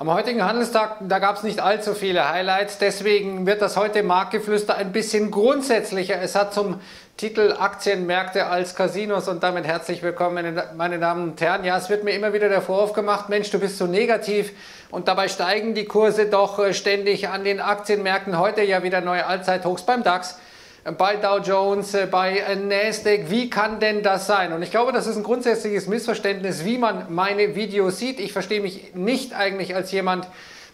Am heutigen Handelstag, da gab es nicht allzu viele Highlights, deswegen wird das heute Marktgeflüster ein bisschen grundsätzlicher. Es hat zum Titel Aktienmärkte als Casinos und damit herzlich willkommen, meine Damen und Herren. Ja, es wird mir immer wieder der Vorwurf gemacht, Mensch, du bist so negativ und dabei steigen die Kurse doch äh, ständig an den Aktienmärkten. Heute ja wieder neue Allzeithochs beim DAX bei Dow Jones, äh, bei äh, Nasdaq. Wie kann denn das sein? Und ich glaube, das ist ein grundsätzliches Missverständnis, wie man meine Videos sieht. Ich verstehe mich nicht eigentlich als jemand,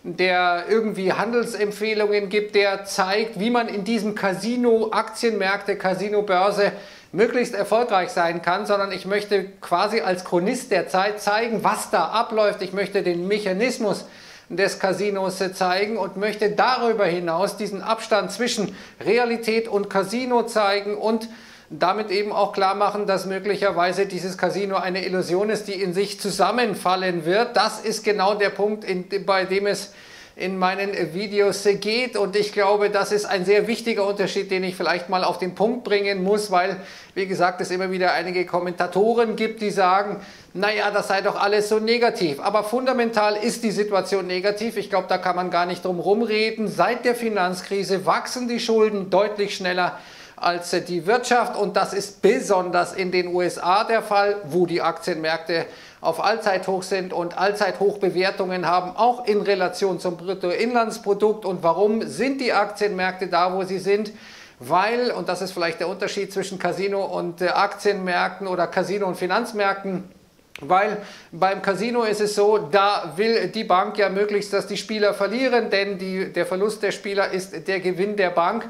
der irgendwie Handelsempfehlungen gibt, der zeigt, wie man in diesem Casino, Aktienmärkte, Casino, Börse möglichst erfolgreich sein kann, sondern ich möchte quasi als Chronist der Zeit zeigen, was da abläuft. Ich möchte den Mechanismus des Casinos zeigen und möchte darüber hinaus diesen Abstand zwischen Realität und Casino zeigen und damit eben auch klar machen, dass möglicherweise dieses Casino eine Illusion ist, die in sich zusammenfallen wird. Das ist genau der Punkt, in, bei dem es in meinen Videos geht. Und ich glaube, das ist ein sehr wichtiger Unterschied, den ich vielleicht mal auf den Punkt bringen muss, weil, wie gesagt, es immer wieder einige Kommentatoren gibt, die sagen, naja, das sei doch alles so negativ. Aber fundamental ist die Situation negativ. Ich glaube, da kann man gar nicht drum rumreden. Seit der Finanzkrise wachsen die Schulden deutlich schneller als die Wirtschaft und das ist besonders in den USA der Fall, wo die Aktienmärkte auf Allzeithoch sind und Allzeithochbewertungen haben, auch in Relation zum Bruttoinlandsprodukt. Und warum sind die Aktienmärkte da, wo sie sind? Weil, und das ist vielleicht der Unterschied zwischen Casino und äh, Aktienmärkten oder Casino und Finanzmärkten, weil beim Casino ist es so, da will die Bank ja möglichst, dass die Spieler verlieren, denn die, der Verlust der Spieler ist der Gewinn der Bank.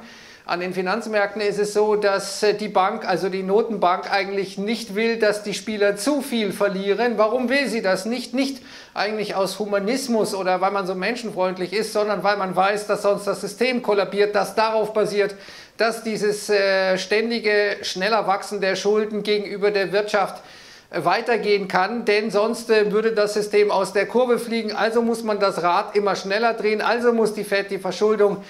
An den Finanzmärkten ist es so, dass äh, die Bank, also die Notenbank, eigentlich nicht will, dass die Spieler zu viel verlieren. Warum will sie das nicht? Nicht eigentlich aus Humanismus oder weil man so menschenfreundlich ist, sondern weil man weiß, dass sonst das System kollabiert, das darauf basiert, dass dieses äh, ständige, schneller Wachsen der Schulden gegenüber der Wirtschaft äh, weitergehen kann, denn sonst würde das System aus der Kurve fliegen. Also muss man das Rad immer schneller drehen, also muss die FED die Verschuldung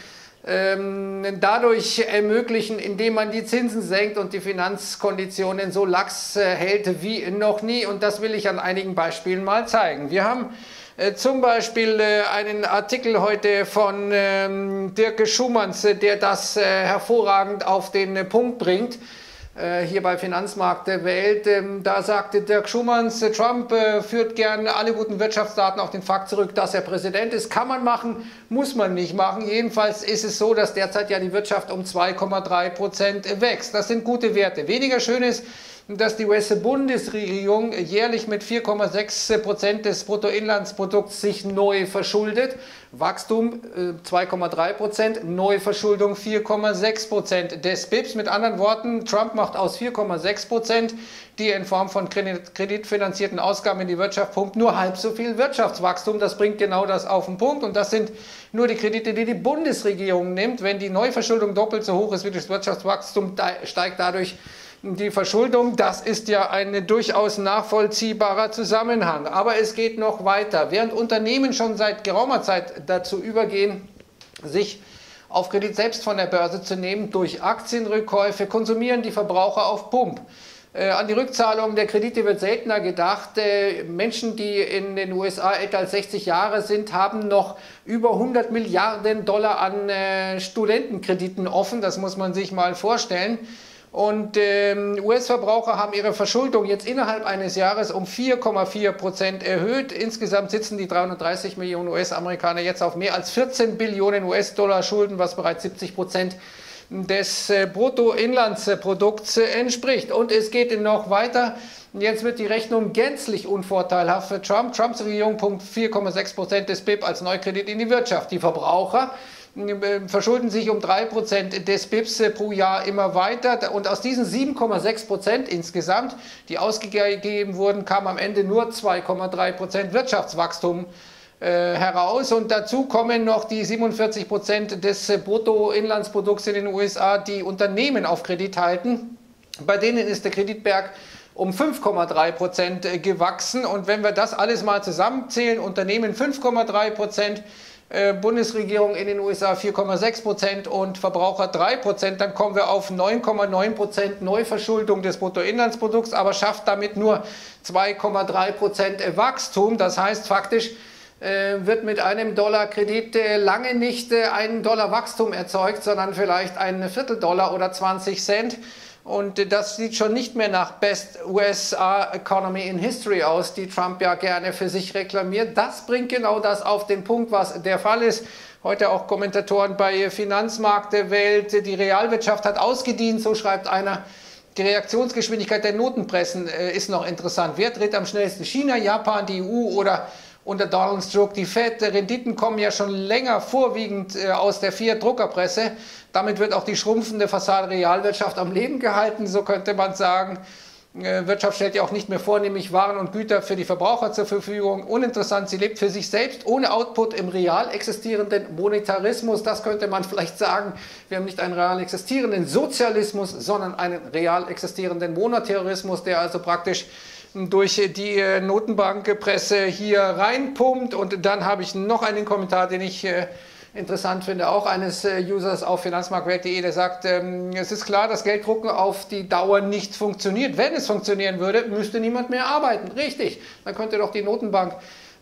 dadurch ermöglichen, indem man die Zinsen senkt und die Finanzkonditionen so lax äh, hält wie noch nie. Und das will ich an einigen Beispielen mal zeigen. Wir haben äh, zum Beispiel äh, einen Artikel heute von ähm, Dirk Schumanns, der das hervorragend auf den Punkt bringt. Äh, hier bei Finanzmarkt der Welt. Ähm, da sagte Dirk Schumanns, äh, Trump äh, führt gern alle guten Wirtschaftsdaten auf den Fakt zurück, dass er Präsident ist. Kann man machen, muss man nicht machen. Jedenfalls ist es so, dass derzeit ja die Wirtschaft um 2,3 Prozent wächst. Das sind gute Werte. Weniger schön ist, dass die US-Bundesregierung jährlich mit 4,6 Prozent des Bruttoinlandsprodukts sich neu verschuldet. Wachstum 2,3 Prozent, Neuverschuldung 4,6 Prozent des BIPs. Mit anderen Worten, Trump macht aus 4,6 Prozent, die in Form von kreditfinanzierten Ausgaben in die Wirtschaft pumpt, nur halb so viel Wirtschaftswachstum. Das bringt genau das auf den Punkt. Und das sind nur die Kredite, die die Bundesregierung nimmt. Wenn die Neuverschuldung doppelt so hoch ist wie das Wirtschaftswachstum, steigt dadurch die Verschuldung, das ist ja ein durchaus nachvollziehbarer Zusammenhang. Aber es geht noch weiter. Während Unternehmen schon seit geraumer Zeit dazu übergehen, sich auf Kredit selbst von der Börse zu nehmen, durch Aktienrückkäufe konsumieren die Verbraucher auf Pump. Äh, an die Rückzahlung der Kredite wird seltener gedacht. Äh, Menschen, die in den USA älter als 60 Jahre sind, haben noch über 100 Milliarden Dollar an äh, Studentenkrediten offen. Das muss man sich mal vorstellen. Und ähm, US-Verbraucher haben ihre Verschuldung jetzt innerhalb eines Jahres um 4,4 Prozent erhöht. Insgesamt sitzen die 330 Millionen US-Amerikaner jetzt auf mehr als 14 Billionen US-Dollar Schulden, was bereits 70 Prozent des äh, Bruttoinlandsprodukts äh, entspricht. Und es geht noch weiter. Jetzt wird die Rechnung gänzlich unvorteilhaft für Trump. Trumps Regierung pumpt 4,6 Prozent des BIP als Neukredit in die Wirtschaft. Die Verbraucher verschulden sich um 3% des BIPs äh, pro Jahr immer weiter. Und aus diesen 7,6% insgesamt, die ausgegeben wurden, kam am Ende nur 2,3% Wirtschaftswachstum äh, heraus. Und dazu kommen noch die 47% des Bruttoinlandsprodukts in den USA, die Unternehmen auf Kredit halten. Bei denen ist der Kreditberg um 5,3 Prozent gewachsen. Und wenn wir das alles mal zusammenzählen, Unternehmen 5,3 Prozent, äh, Bundesregierung in den USA 4,6 Prozent und Verbraucher 3 Prozent, dann kommen wir auf 9,9 Prozent Neuverschuldung des Bruttoinlandsprodukts, aber schafft damit nur 2,3 Prozent Wachstum. Das heißt faktisch, äh, wird mit einem Dollar Kredit äh, lange nicht äh, ein Dollar Wachstum erzeugt, sondern vielleicht ein Vierteldollar oder 20 Cent. Und das sieht schon nicht mehr nach Best USA Economy in History aus, die Trump ja gerne für sich reklamiert. Das bringt genau das auf den Punkt, was der Fall ist. Heute auch Kommentatoren bei Finanzmarkt der Welt. Die Realwirtschaft hat ausgedient, so schreibt einer. Die Reaktionsgeschwindigkeit der Notenpressen ist noch interessant. Wer tritt am schnellsten? China, Japan, die EU oder unter Donald Stroke. Die Fed-Renditen kommen ja schon länger vorwiegend äh, aus der Fiat-Druckerpresse. Damit wird auch die schrumpfende Fassade Realwirtschaft am Leben gehalten, so könnte man sagen. Äh, Wirtschaft stellt ja auch nicht mehr vornehmlich Waren und Güter für die Verbraucher zur Verfügung. Uninteressant, sie lebt für sich selbst ohne Output im real existierenden Monetarismus. Das könnte man vielleicht sagen. Wir haben nicht einen real existierenden Sozialismus, sondern einen real existierenden Monetarismus, der also praktisch durch die äh, Notenbankpresse hier reinpumpt. Und dann habe ich noch einen Kommentar, den ich äh, interessant finde, auch eines äh, Users auf finanzmarktwelt.de, der sagt, ähm, es ist klar, dass Gelddrucken auf die Dauer nicht funktioniert. Wenn es funktionieren würde, müsste niemand mehr arbeiten. Richtig, dann könnte doch die Notenbank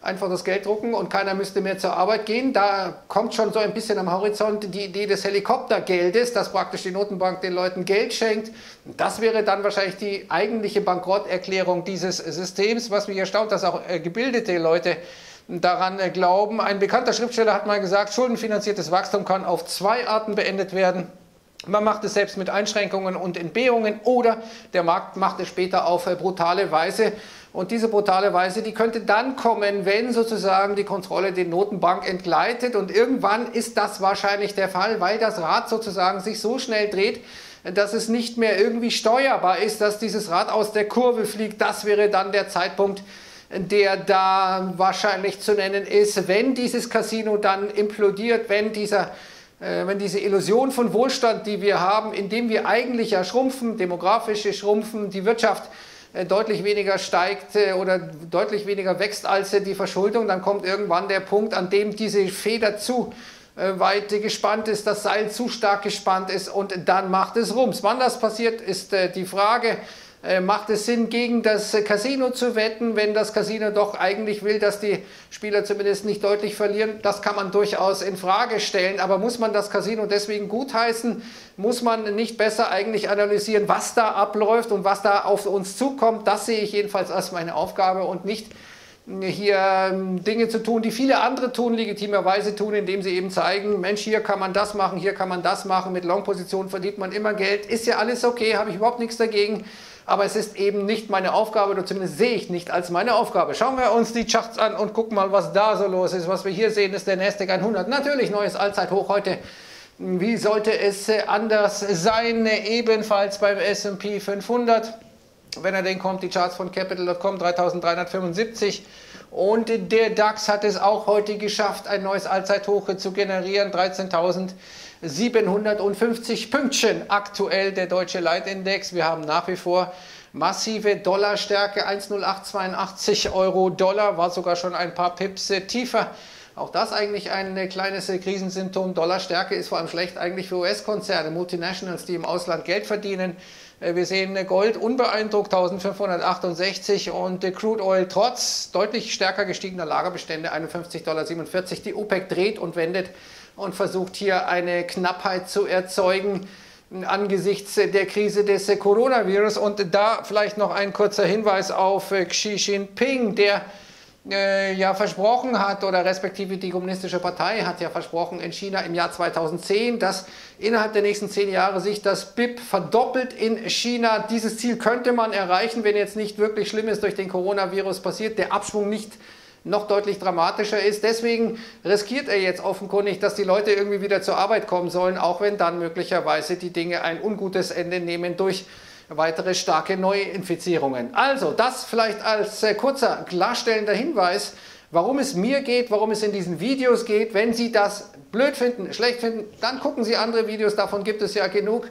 einfach das Geld drucken und keiner müsste mehr zur Arbeit gehen. Da kommt schon so ein bisschen am Horizont die Idee des Helikoptergeldes, dass praktisch die Notenbank den Leuten Geld schenkt. Das wäre dann wahrscheinlich die eigentliche Bankrotterklärung dieses Systems, was mich erstaunt, dass auch äh, gebildete Leute daran äh, glauben. Ein bekannter Schriftsteller hat mal gesagt, schuldenfinanziertes Wachstum kann auf zwei Arten beendet werden. Man macht es selbst mit Einschränkungen und Entbehrungen oder der Markt macht es später auf äh, brutale Weise. Und diese brutale Weise, die könnte dann kommen, wenn sozusagen die Kontrolle die Notenbank entgleitet. Und irgendwann ist das wahrscheinlich der Fall, weil das Rad sozusagen sich so schnell dreht, dass es nicht mehr irgendwie steuerbar ist, dass dieses Rad aus der Kurve fliegt. Das wäre dann der Zeitpunkt, der da wahrscheinlich zu nennen ist, wenn dieses Casino dann implodiert, wenn dieser äh, wenn diese Illusion von Wohlstand, die wir haben, indem wir eigentlich ja schrumpfen, demografische schrumpfen, die Wirtschaft deutlich weniger steigt äh, oder deutlich weniger wächst als äh, die Verschuldung, dann kommt irgendwann der Punkt, an dem diese Feder zu weit gespannt ist, das Seil zu stark gespannt ist und dann macht es Rums. Wann das passiert, ist die Frage. Äh, macht es Sinn, gegen das Casino zu wetten, wenn das Casino doch eigentlich will, dass die Spieler zumindest nicht deutlich verlieren? Das kann man durchaus in Frage stellen. Aber muss man das Casino deswegen gutheißen? Muss man nicht besser eigentlich analysieren, was da abläuft und was da auf uns zukommt? Das sehe ich jedenfalls als meine Aufgabe und nicht hier ähm, Dinge zu tun, die viele andere tun, legitimerweise tun, indem sie eben zeigen, Mensch, hier kann man das machen, hier kann man das machen, mit Long-Position verdient man immer Geld, ist ja alles okay, habe ich überhaupt nichts dagegen aber es ist eben nicht meine Aufgabe, oder zumindest sehe ich nicht als meine Aufgabe. Schauen wir uns die Charts an und gucken mal, was da so los ist. Was wir hier sehen, ist der Nasdaq 100. Natürlich neues Allzeithoch heute. Wie sollte es anders sein? Ebenfalls beim S&P 500. Wenn er denn kommt, die Charts von Capital.com 3375. Und der DAX hat es auch heute geschafft, ein neues Allzeithoch zu generieren. 13.750 Pünktchen aktuell der deutsche Leitindex. Wir haben nach wie vor massive Dollarstärke. 1,0882 Euro Dollar war sogar schon ein paar Pips tiefer. Auch das eigentlich ein kleines Krisensymptom. Dollarstärke ist vor allem schlecht eigentlich für US-Konzerne, Multinationals, die im Ausland Geld verdienen. Äh, wir sehen Gold unbeeindruckt 1568 und Crude Oil trotz deutlich stärker gestiegener Lagerbestände 51,47 Dollar. Die OPEC dreht und wendet und versucht hier eine Knappheit zu erzeugen angesichts der Krise des Coronavirus. Und da vielleicht noch ein kurzer Hinweis auf Xi Jinping, der äh, ja versprochen hat, oder respektive die Kommunistische Partei hat ja versprochen in China im Jahr 2010, dass innerhalb der nächsten zehn Jahre sich das BIP verdoppelt in China. Dieses Ziel könnte man erreichen, wenn jetzt nicht wirklich Schlimmes durch den Coronavirus passiert, der Abschwung nicht noch deutlich dramatischer ist. Deswegen riskiert er jetzt offenkundig, dass die Leute irgendwie wieder zur Arbeit kommen sollen, auch wenn dann möglicherweise die Dinge ein ungutes Ende nehmen durch weitere starke Neuinfizierungen. Also das vielleicht als äh, kurzer klarstellender Hinweis, warum es mir geht, warum es in diesen Videos geht. Wenn Sie das blöd finden, schlecht finden, dann gucken Sie andere Videos, davon gibt es ja genug.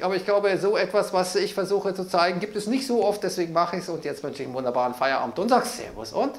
Aber ich glaube, so etwas, was ich versuche zu zeigen, gibt es nicht so oft, deswegen mache ich es. Und jetzt wünsche ich einen wunderbaren Feierabend und sage Servus und